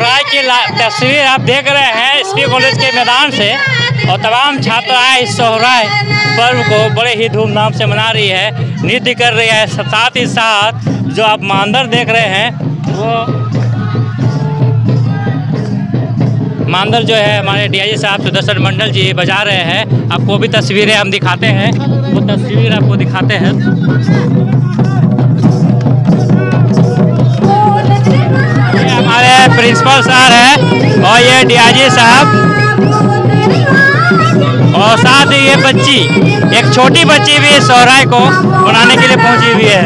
तस्वीर आप देख रहे हैं एस कॉलेज के मैदान से और तमाम छात्राएँ इस सोहराय पर्व को बड़े ही धूमधाम से मना रही है, नृत्य कर रही है। साथ ही साथ जो आप मांदर देख रहे हैं, वो मांदर जो है हमारे डी साहब सुदर्शन मंडल जी बजा रहे हैं। आपको भी तस्वीरें हम दिखाते हैं। वो तस्वीर आपको दिखाते हैं। हमारे प्रिंसिपल सर है और ये डी साहब। और साथ ही ये बच्ची, एक छोटी बच्ची भी सोहराय को बनाने के लिए पहुँची हुई है।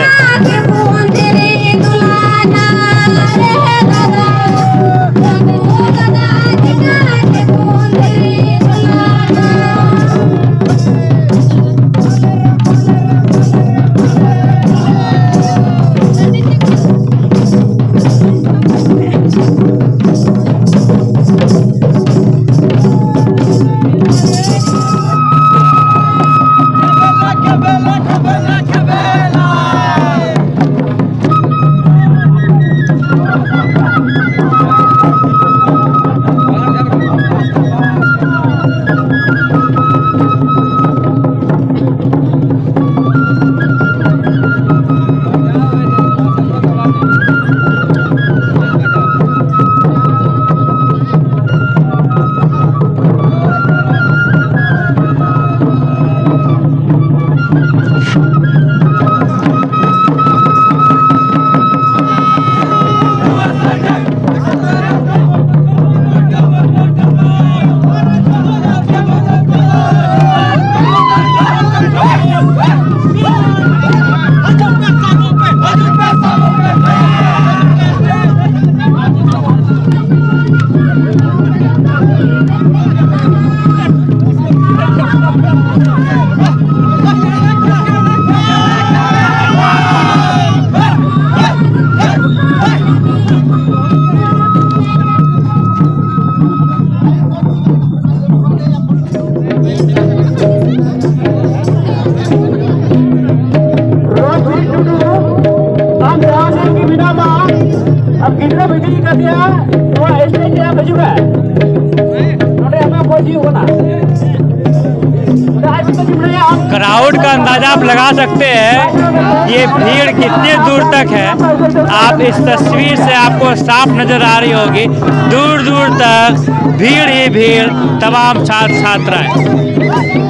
Cabana, cabana. तो ऐसे क्या बजूगा नोटे हमें कोई जी होना। क्राउड का अंदाज़ा आप लगा सकते हैं, ये भीड़ कितनी दूर तक है। आप इस तस्वीर से आपको साफ़ नज़र आ रही होगी, दूर दूर तक भीड़ ही भीड़, तमाम छात्र छात्राएँ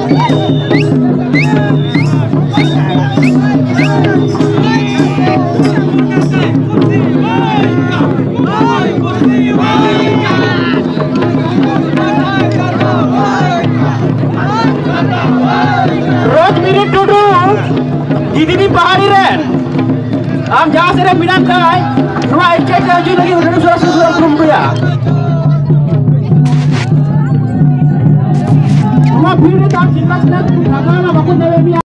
दीदी पहाड़ी रे हम जहाँ से रे का है नुआ एक एक जो लगी, उन्होंने सुरक्षित सुरक्षित रूम दिया नुआ भीड़ दाम चिल्ला चिंता खाना ना बकुल देवे